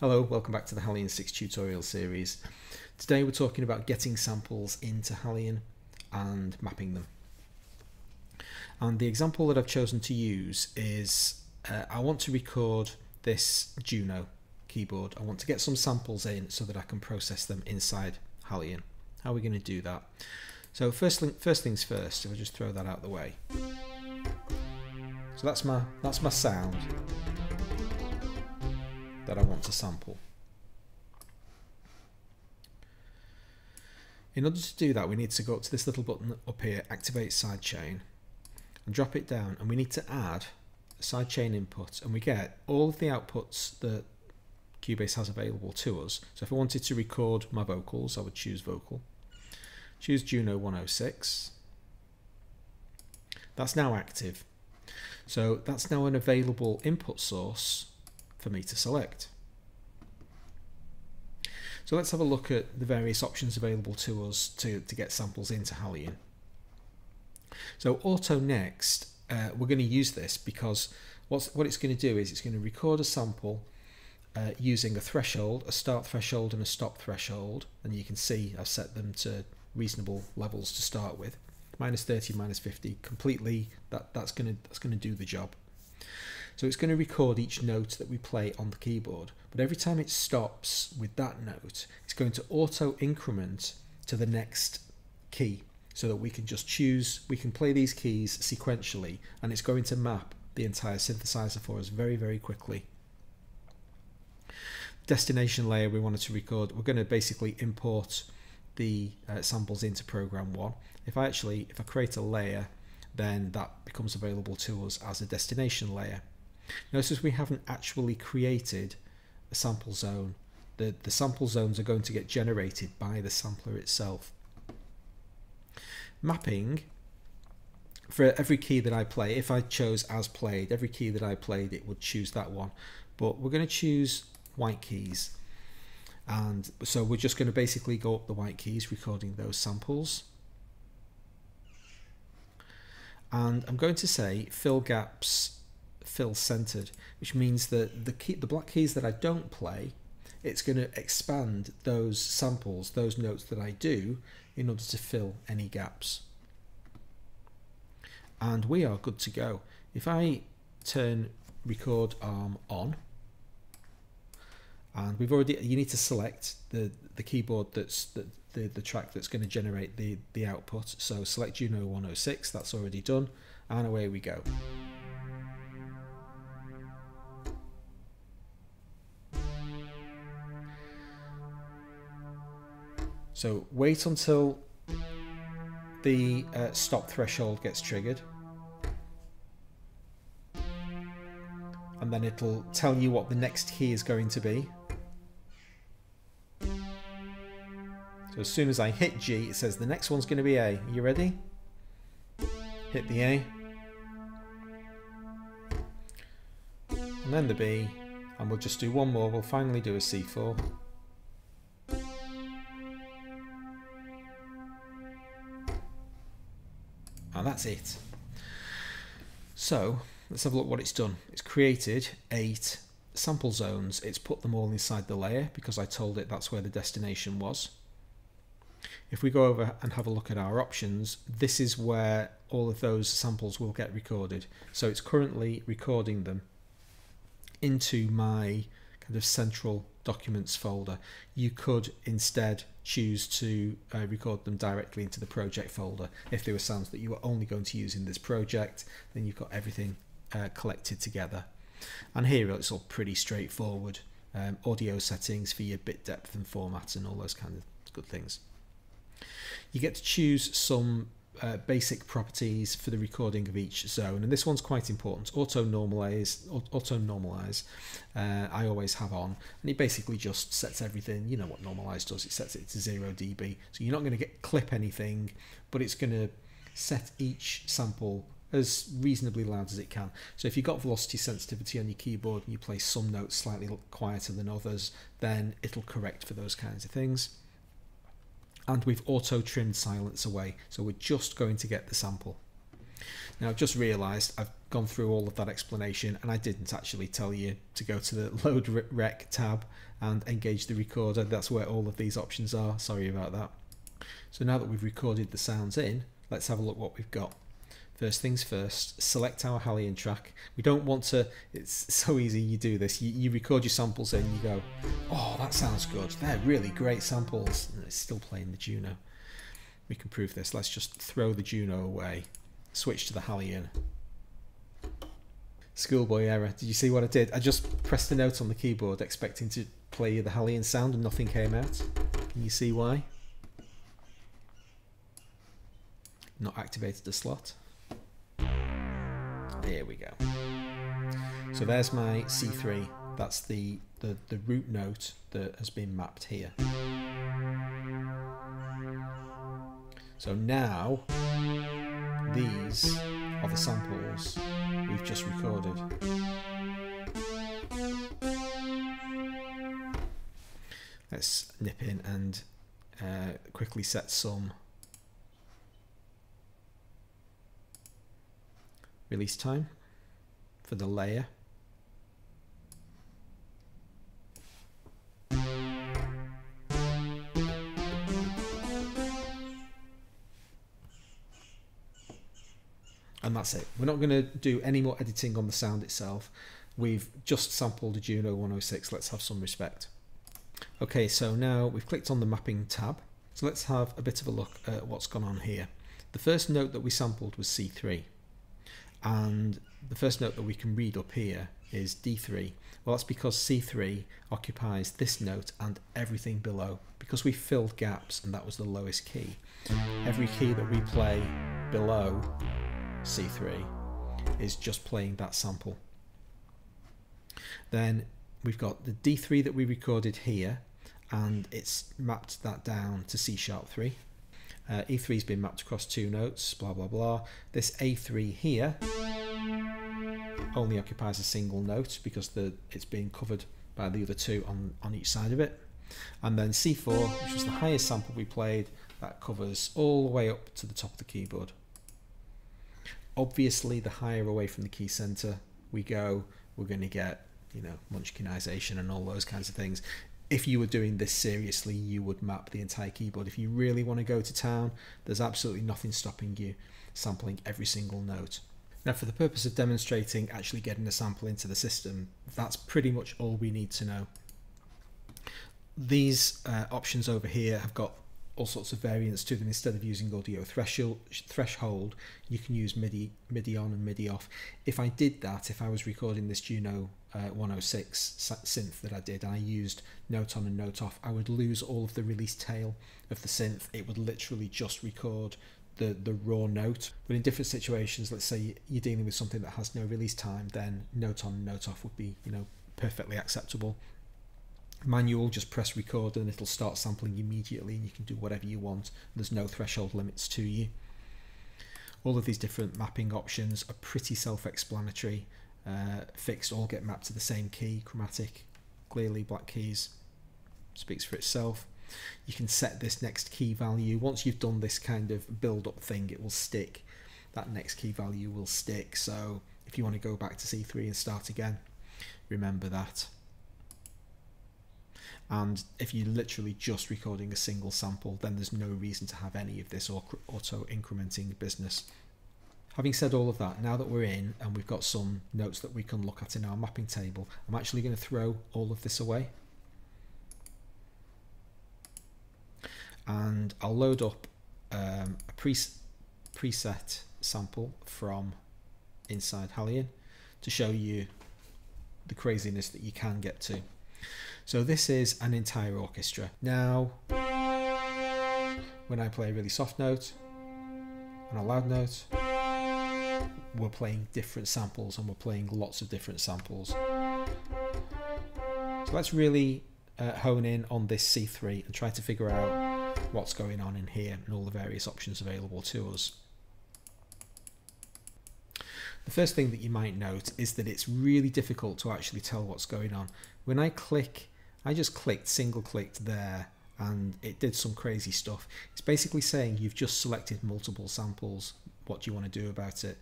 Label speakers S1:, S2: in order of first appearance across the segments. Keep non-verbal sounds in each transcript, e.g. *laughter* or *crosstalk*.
S1: Hello, welcome back to the Halion 6 tutorial series. Today we're talking about getting samples into Halion and mapping them. And the example that I've chosen to use is uh, I want to record this Juno keyboard. I want to get some samples in so that I can process them inside Halion. How are we going to do that? So first, first things first, if I'll just throw that out the way. So that's my that's my sound that I want to sample. In order to do that, we need to go up to this little button up here, Activate Sidechain, and drop it down. And we need to add a sidechain input, and we get all of the outputs that Cubase has available to us. So if I wanted to record my vocals, I would choose Vocal. Choose Juno 106. That's now active. So that's now an available input source for me to select. So let's have a look at the various options available to us to, to get samples into Halion. So Auto Next, uh, we're going to use this because what's, what it's going to do is it's going to record a sample uh, using a threshold, a start threshold and a stop threshold. And you can see I've set them to reasonable levels to start with. Minus 30, minus 50, completely, that, that's going to that's going to do the job. So it's going to record each note that we play on the keyboard. But every time it stops with that note, it's going to auto increment to the next key so that we can just choose, we can play these keys sequentially and it's going to map the entire synthesizer for us very, very quickly. Destination layer we wanted to record, we're going to basically import the uh, samples into program one. If I actually, if I create a layer, then that becomes available to us as a destination layer. Notice we haven't actually created a sample zone. The, the sample zones are going to get generated by the sampler itself. Mapping, for every key that I play, if I chose as played, every key that I played, it would choose that one. But we're going to choose white keys. And so we're just going to basically go up the white keys, recording those samples. And I'm going to say fill gaps fill centered, which means that the key, the black keys that I don't play, it's going to expand those samples, those notes that I do, in order to fill any gaps. And we are good to go. If I turn record arm on, and we've already, you need to select the, the keyboard that's the, the, the track that's going to generate the, the output. So select Juno 106, that's already done, and away we go. So wait until the uh, stop threshold gets triggered. And then it'll tell you what the next key is going to be. So as soon as I hit G, it says the next one's going to be A. Are you ready? Hit the A. And then the B. And we'll just do one more. We'll finally do a C4. That's it. So let's have a look what it's done. It's created eight sample zones. It's put them all inside the layer because I told it that's where the destination was. If we go over and have a look at our options, this is where all of those samples will get recorded. So it's currently recording them into my kind of central documents folder. You could instead choose to uh, record them directly into the project folder. If there were sounds that you were only going to use in this project, then you've got everything uh, collected together. And here it's all pretty straightforward. Um, audio settings for your bit depth and format and all those kind of good things. You get to choose some uh, basic properties for the recording of each zone. And this one's quite important. Auto normalize auto normalize uh, I always have on. And it basically just sets everything you know what normalize does it sets it to 0 dB. So you're not going to get clip anything but it's going to set each sample as reasonably loud as it can. So if you've got velocity sensitivity on your keyboard and you play some notes slightly quieter than others then it'll correct for those kinds of things and we've auto trimmed silence away so we're just going to get the sample now I've just realized I've gone through all of that explanation and I didn't actually tell you to go to the *laughs* load rec tab and engage the recorder. That's where all of these options are. Sorry about that. So now that we've recorded the sounds in, let's have a look what we've got. First things first, select our Halion track. We don't want to, it's so easy you do this. You, you record your samples in, you go, oh, that sounds good. They're really great samples. And it's still playing the Juno. We can prove this. Let's just throw the Juno away, switch to the Halion. Schoolboy error. Did you see what I did? I just pressed a note on the keyboard expecting to play the Halion sound and nothing came out. Can you see why? Not activated the slot. There we go. So there's my C3. That's the, the, the root note that has been mapped here. So now these are the samples we've just recorded. Let's nip in and uh, quickly set some release time for the layer. And that's it. We're not going to do any more editing on the sound itself. We've just sampled a Juno 106. Let's have some respect. Okay, so now we've clicked on the mapping tab. So let's have a bit of a look at what's gone on here. The first note that we sampled was C3 and the first note that we can read up here is D3. Well, that's because C3 occupies this note and everything below. Because we filled gaps and that was the lowest key, every key that we play below C3 is just playing that sample. Then we've got the D3 that we recorded here and it's mapped that down to C sharp 3 uh, E3's been mapped across two notes, blah blah blah. This A3 here only occupies a single note because the it's being covered by the other two on, on each side of it. And then C4, which was the highest sample we played, that covers all the way up to the top of the keyboard. Obviously, the higher away from the key center we go, we're going to get, you know, munchkinization and all those kinds of things if you were doing this seriously, you would map the entire keyboard. If you really want to go to town, there's absolutely nothing stopping you sampling every single note. Now, for the purpose of demonstrating actually getting a sample into the system, that's pretty much all we need to know. These uh, options over here have got all sorts of variants to them. Instead of using audio threshold, threshold, you can use MIDI, MIDI on and MIDI off. If I did that, if I was recording this Juno uh, 106 synth that I did, and I used note on and note off, I would lose all of the release tail of the synth. It would literally just record the, the raw note. But in different situations, let's say you're dealing with something that has no release time, then note on and note off would be, you know, perfectly acceptable manual just press record and it'll start sampling immediately and you can do whatever you want. There's no threshold limits to you. All of these different mapping options are pretty self-explanatory. Uh, fixed all get mapped to the same key chromatic clearly black keys speaks for itself. You can set this next key value. Once you've done this kind of build up thing it will stick. That next key value will stick. So if you want to go back to C3 and start again remember that and if you're literally just recording a single sample then there's no reason to have any of this auto incrementing business. Having said all of that now that we're in and we've got some notes that we can look at in our mapping table I'm actually going to throw all of this away. And I'll load up um, a pre preset sample from inside Halion to show you the craziness that you can get to so this is an entire orchestra. Now, when I play a really soft note and a loud note, we're playing different samples and we're playing lots of different samples. So let's really uh, hone in on this C3 and try to figure out what's going on in here and all the various options available to us. The first thing that you might note is that it's really difficult to actually tell what's going on. When I click I just clicked, single clicked there and it did some crazy stuff. It's basically saying you've just selected multiple samples. What do you want to do about it?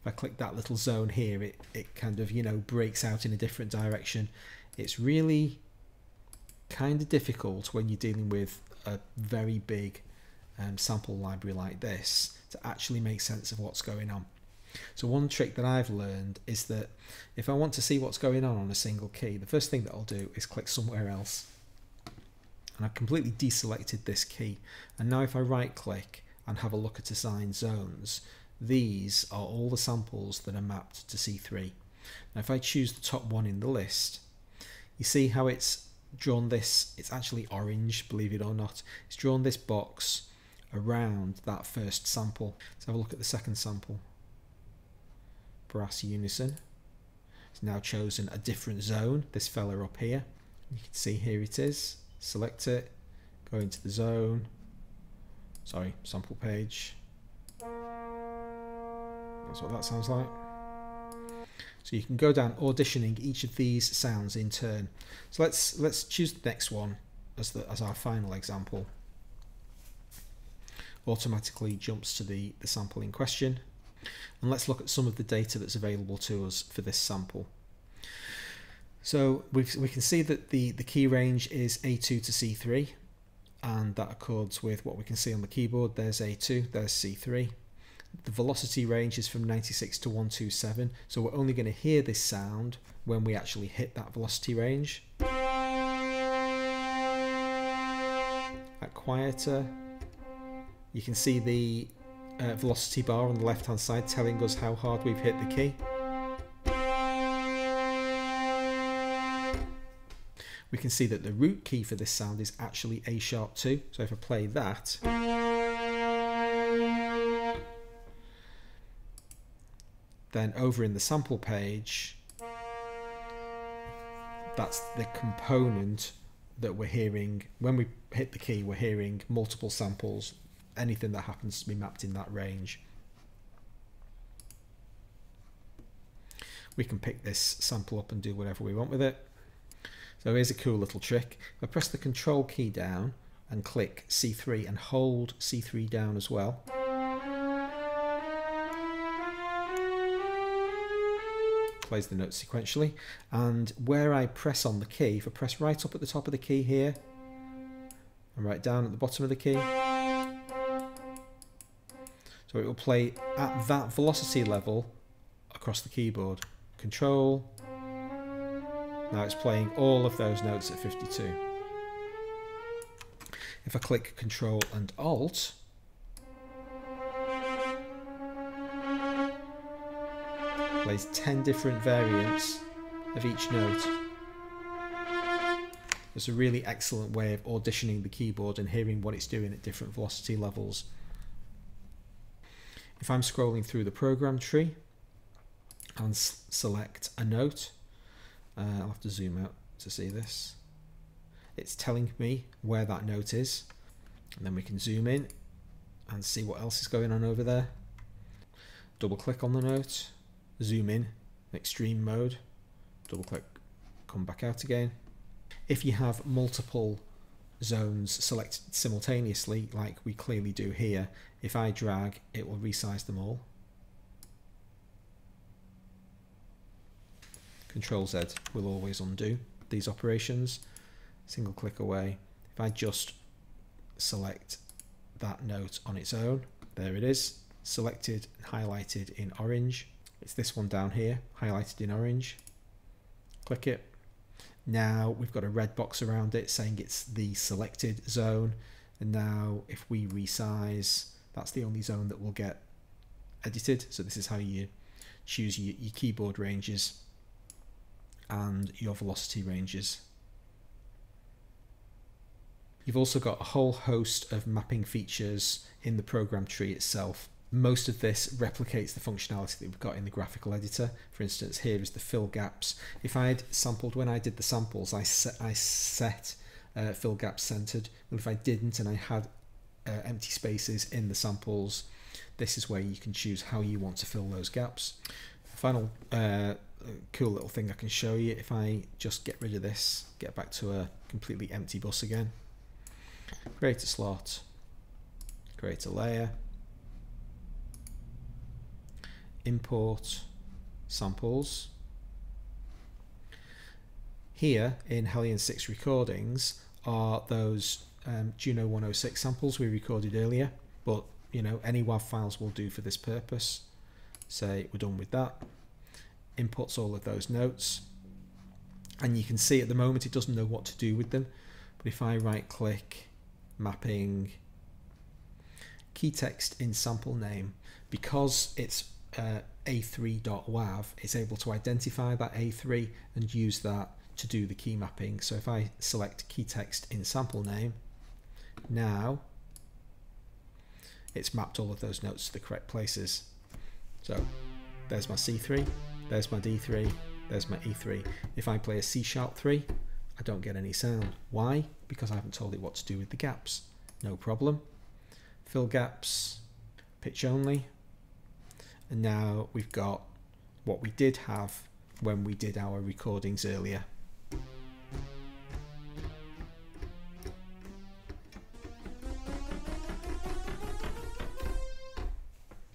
S1: If I click that little zone here, it, it kind of, you know, breaks out in a different direction. It's really kind of difficult when you're dealing with a very big um, sample library like this to actually make sense of what's going on. So one trick that I've learned is that if I want to see what's going on on a single key, the first thing that I'll do is click somewhere else. And I've completely deselected this key. And now if I right click and have a look at assigned zones, these are all the samples that are mapped to C3. Now if I choose the top one in the list, you see how it's drawn this, it's actually orange, believe it or not. It's drawn this box around that first sample. Let's have a look at the second sample brass unison. It's now chosen a different zone, this fella up here. You can see here it is. Select it, go into the zone. Sorry, sample page. That's what that sounds like. So you can go down auditioning each of these sounds in turn. So let's let's choose the next one as the as our final example. Automatically jumps to the, the sample in question. And let's look at some of the data that's available to us for this sample. So we we can see that the, the key range is A2 to C3 and that accords with what we can see on the keyboard. There's A2, there's C3. The velocity range is from 96 to 127, so we're only going to hear this sound when we actually hit that velocity range. At quieter, you can see the uh, velocity bar on the left hand side telling us how hard we've hit the key. We can see that the root key for this sound is actually A sharp 2. So if I play that, then over in the sample page, that's the component that we're hearing. When we hit the key, we're hearing multiple samples anything that happens to be mapped in that range. We can pick this sample up and do whatever we want with it. So here's a cool little trick. If I press the control key down and click C3 and hold C3 down as well, plays the notes sequentially and where I press on the key, if I press right up at the top of the key here and right down at the bottom of the key so it will play at that velocity level across the keyboard. Control. Now it's playing all of those notes at 52. If I click Control and Alt, plays 10 different variants of each note. It's a really excellent way of auditioning the keyboard and hearing what it's doing at different velocity levels. If I'm scrolling through the program tree and select a note, uh, I'll have to zoom out to see this. It's telling me where that note is. And then we can zoom in and see what else is going on over there. Double click on the note, zoom in, extreme mode, double click, come back out again. If you have multiple zones selected simultaneously, like we clearly do here, if I drag, it will resize them all. Control Z will always undo these operations. Single click away. If I just select that note on its own, there it is, selected and highlighted in orange. It's this one down here, highlighted in orange. Click it, now we've got a red box around it saying it's the selected zone. And now if we resize, that's the only zone that will get edited. So this is how you choose your, your keyboard ranges and your velocity ranges. You've also got a whole host of mapping features in the program tree itself most of this replicates the functionality that we've got in the graphical editor. For instance, here is the fill gaps. If I had sampled, when I did the samples, I set, I set uh, fill gaps centered. But if I didn't and I had uh, empty spaces in the samples, this is where you can choose how you want to fill those gaps. Final uh, cool little thing I can show you, if I just get rid of this, get back to a completely empty bus again, create a slot, create a layer, import samples. Here in Halion 6 recordings are those um, Juno 106 samples we recorded earlier, but you know any WAV files will do for this purpose. Say we're done with that. Imports all of those notes, and you can see at the moment it doesn't know what to do with them. But if I right click, mapping, key text in sample name, because it's uh, a3.wav, it's able to identify that A3 and use that to do the key mapping. So if I select key text in sample name, now it's mapped all of those notes to the correct places. So there's my C3, there's my D3, there's my E3. If I play a C sharp 3, I don't get any sound. Why? Because I haven't told it what to do with the gaps. No problem. Fill gaps, pitch only. And now we've got what we did have when we did our recordings earlier.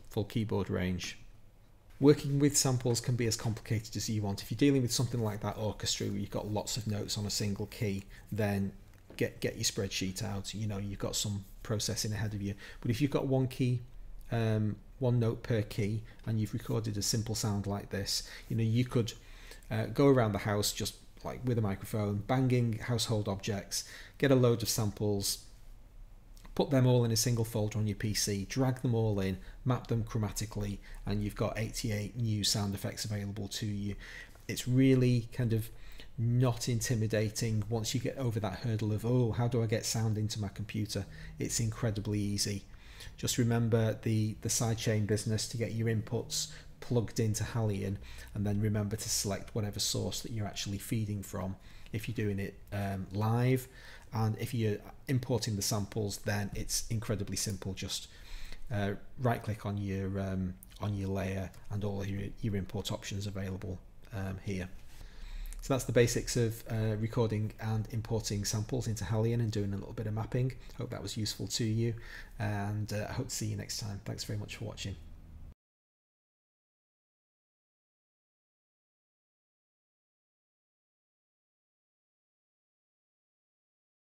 S1: Full keyboard range. Working with samples can be as complicated as you want. If you're dealing with something like that orchestra where you've got lots of notes on a single key, then get get your spreadsheet out. You know, you've got some processing ahead of you. But if you've got one key, um, one note per key, and you've recorded a simple sound like this, you know, you could uh, go around the house just like with a microphone, banging household objects, get a load of samples, put them all in a single folder on your PC, drag them all in, map them chromatically, and you've got 88 new sound effects available to you. It's really kind of not intimidating once you get over that hurdle of, oh, how do I get sound into my computer? It's incredibly easy. Just remember the, the sidechain business to get your inputs plugged into Halion and then remember to select whatever source that you're actually feeding from if you're doing it um, live. And if you're importing the samples then it's incredibly simple. Just uh, right click on your um, on your layer and all your, your import options available um, here so that's the basics of uh, recording and importing samples into Halion and doing a little bit of mapping. Hope that was useful to you and uh, I hope to see you next time. Thanks very much for watching